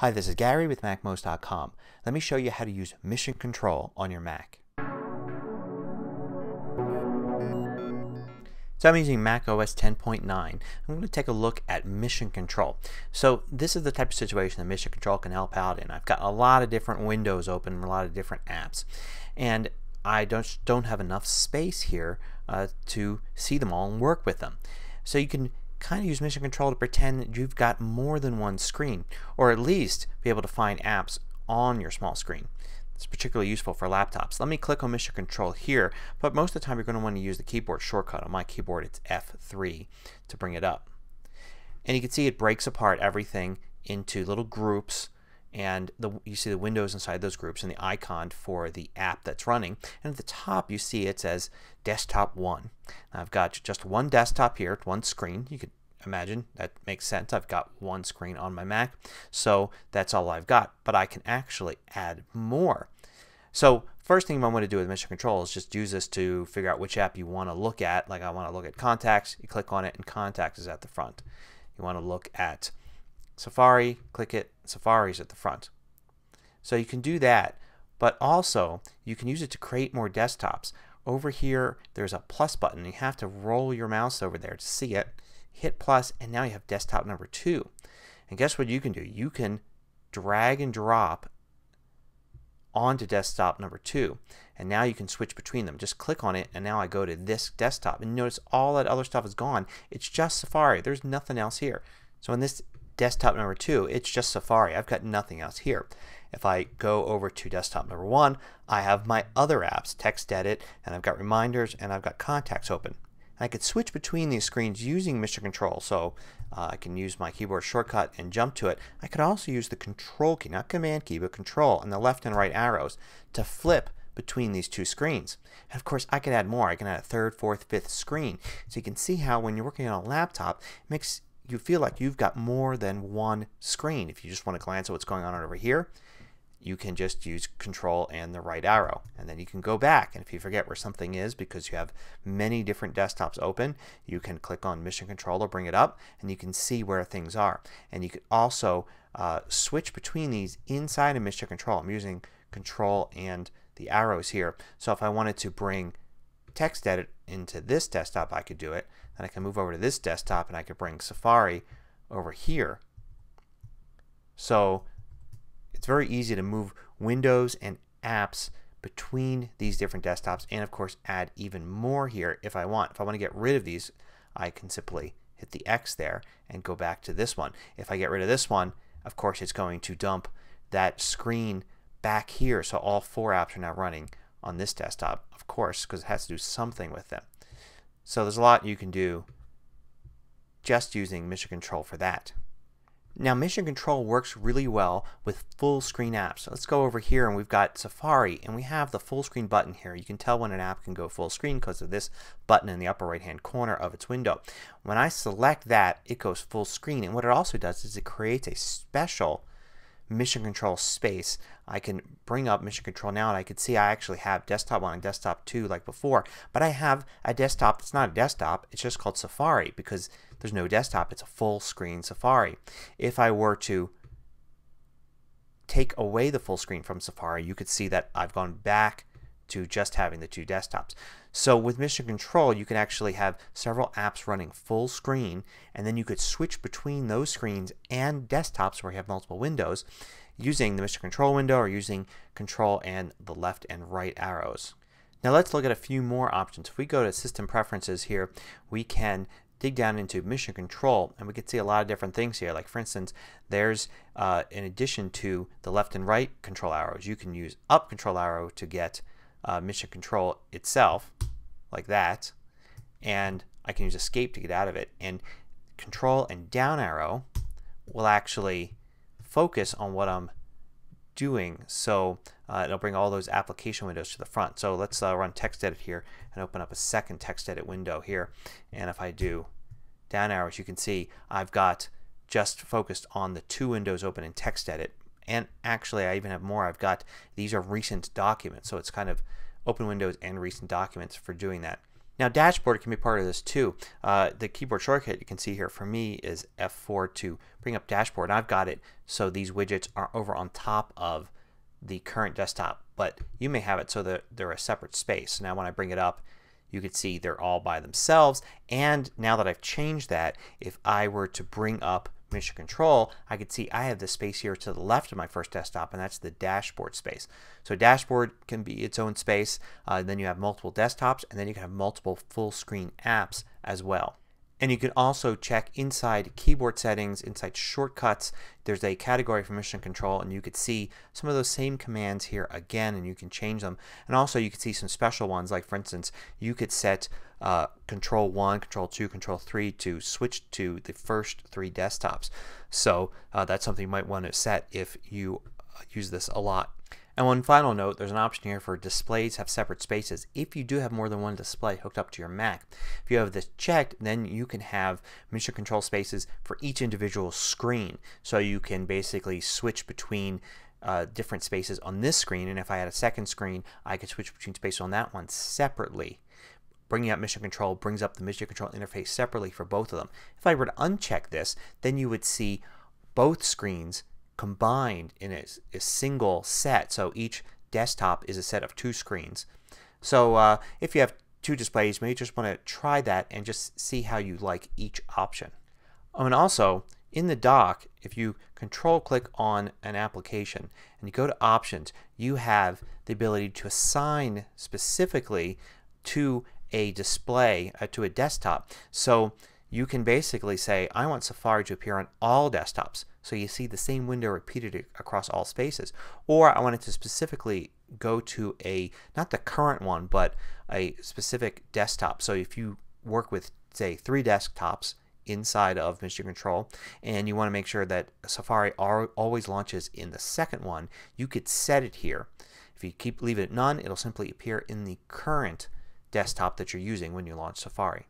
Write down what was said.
Hi, this is Gary with MacMost.com. Let me show you how to use Mission Control on your Mac. So I'm using Mac OS 10.9. I'm going to take a look at Mission Control. So this is the type of situation that Mission Control can help out in. I've got a lot of different windows open, a lot of different apps. And I don't, don't have enough space here uh, to see them all and work with them. So you can kind of use Mission Control to pretend that you've got more than one screen or at least be able to find apps on your small screen. It's particularly useful for laptops. Let me click on Mission Control here but most of the time you're going to want to use the keyboard shortcut. On my keyboard it's F3 to bring it up. And you can see it breaks apart everything into little groups and the, you see the windows inside those groups and the icon for the app that's running. And at the top you see it says Desktop 1. Now I've got just one desktop here, one screen. You could imagine that makes sense. I've got one screen on my Mac so that's all I've got. But I can actually add more. So first thing I want to do with Mission Control is just use this to figure out which app you want to look at. Like I want to look at Contacts. You click on it and Contacts is at the front. You want to look at Safari, click it, Safari's at the front. So you can do that but also you can use it to create more desktops. Over here there's a plus button. You have to roll your mouse over there to see it. Hit plus and now you have desktop number two. And guess what you can do? You can drag and drop onto desktop number two. And now you can switch between them. Just click on it and now I go to this desktop. And notice all that other stuff is gone. It's just Safari. There's nothing else here. So in this desktop number 2 it's just Safari. I've got nothing else here. If I go over to desktop number 1 I have my other apps, TextEdit, and I've got reminders and I've got contacts open. And I could switch between these screens using Mission Control. So uh, I can use my keyboard shortcut and jump to it. I could also use the control key, not command key, but control and the left and right arrows to flip between these two screens. And of course I can add more. I can add a third, fourth, fifth screen. So you can see how when you're working on a laptop it makes you feel like you've got more than one screen. If you just want to glance at what's going on over here you can just use control and the right arrow and then you can go back and if you forget where something is because you have many different desktops open you can click on mission control or bring it up and you can see where things are and you can also uh, switch between these inside of mission control. I'm using control and the arrows here so if I wanted to bring TextEdit into this desktop I could do it then I can move over to this desktop and I could bring Safari over here so it's very easy to move windows and apps between these different desktops and of course add even more here if I want. If I want to get rid of these I can simply hit the X there and go back to this one. If I get rid of this one of course it's going to dump that screen back here so all four apps are now running on this desktop of course because it has to do something with them. So there's a lot you can do just using Mission Control for that. Now Mission Control works really well with full screen apps. So let's go over here and we've got Safari and we have the full screen button here. You can tell when an app can go full screen because of this button in the upper right hand corner of its window. When I select that it goes full screen and what it also does is it creates a special Mission Control space. I can bring up Mission Control now and I can see I actually have desktop 1 and desktop 2 like before. But I have a desktop that's not a desktop. It's just called Safari because there's no desktop. It's a full screen Safari. If I were to take away the full screen from Safari you could see that I've gone back to just having the two desktops. So with Mission Control you can actually have several apps running full screen and then you could switch between those screens and desktops where you have multiple windows using the Mission Control window or using Control and the left and right arrows. Now let's look at a few more options. If we go to System Preferences here we can dig down into Mission Control and we can see a lot of different things here. Like for instance there's uh, in addition to the left and right control arrows you can use up control arrow to get mission control itself like that and I can use escape to get out of it. And control and down arrow will actually focus on what I'm doing. So uh, it'll bring all those application windows to the front. So let's uh, run TextEdit here and open up a second TextEdit window here. And if I do down arrows you can see I've got just focused on the two windows open in TextEdit and actually I even have more. I've got these are recent documents. So it's kind of open windows and recent documents for doing that. Now dashboard can be part of this too. Uh, the keyboard shortcut you can see here for me is F4 to bring up Dashboard, I've got it so these widgets are over on top of the current desktop but you may have it so that they're a separate space. Now when I bring it up you can see they're all by themselves and now that I've changed that if I were to bring up Mission Control I could see I have the space here to the left of my first desktop and that's the dashboard space. So dashboard can be its own space. Uh, then you have multiple desktops and then you can have multiple full screen apps as well. And you can also check inside keyboard settings, inside shortcuts. There's a category for mission control and you could see some of those same commands here again and you can change them. And also you can see some special ones like for instance you could set uh, control 1, control 2, control 3 to switch to the first three desktops. So uh, that's something you might want to set if you uh, use this a lot and one final note, there's an option here for displays have separate spaces if you do have more than one display hooked up to your Mac. If you have this checked then you can have mission control spaces for each individual screen. So you can basically switch between uh, different spaces on this screen and if I had a second screen I could switch between spaces on that one separately. Bringing up Mission Control brings up the Mission Control interface separately for both of them. If I were to uncheck this then you would see both screens combined in a, a single set. So each desktop is a set of two screens. So uh, if you have two displays, you just want to try that and just see how you like each option. And also in the dock, if you control click on an application and you go to options, you have the ability to assign specifically to a display, uh, to a desktop. So you can basically say I want Safari to appear on all desktops. So you see the same window repeated across all spaces. Or I want it to specifically go to a, not the current one, but a specific desktop. So if you work with say three desktops inside of Mission Control and you want to make sure that Safari always launches in the second one, you could set it here. If you keep leave it at none, it will simply appear in the current desktop that you're using when you launch Safari.